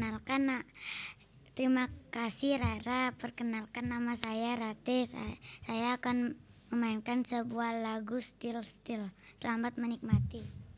Perkenalkan, nak. Terima kasih Rara. Perkenalkan nama saya Rate. Saya akan memainkan sebuah lagu Still Still. Selamat menikmati.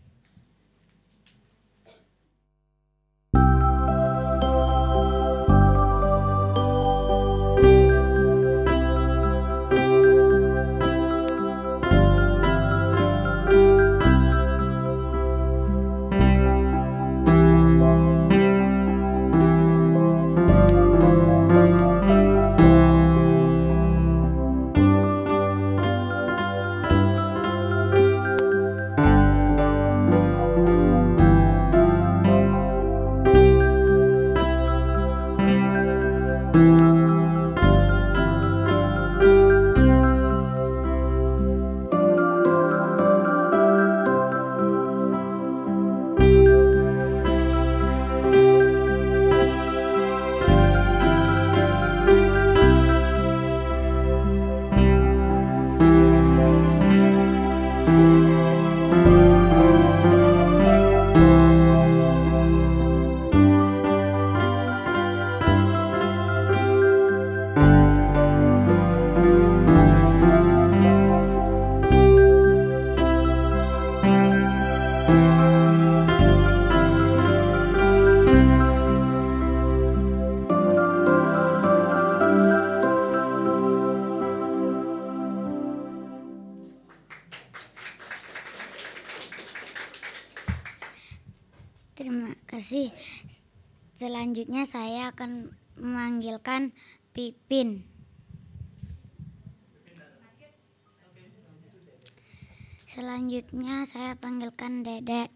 Terima kasih. Selanjutnya saya akan memanggilkan Pipin. Selanjutnya saya panggilkan Dedek.